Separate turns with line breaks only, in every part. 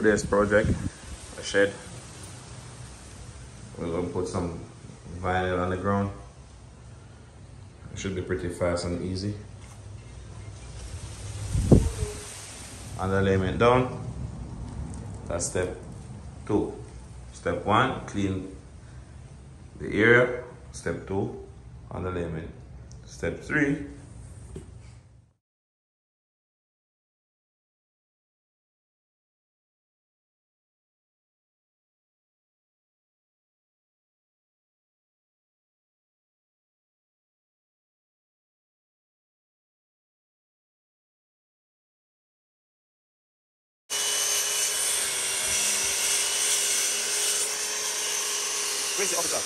today's project, a shed. We're gonna put some vinyl on the ground. It should be pretty fast and easy. Underlayment down. That's step two. Step one, clean the area. Step two, underlayment. Step three,
Where's the officer?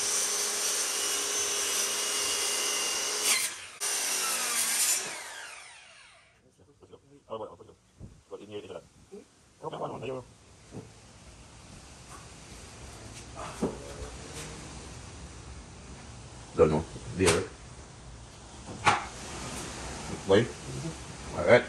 Don't know. Dear. Wait. All right.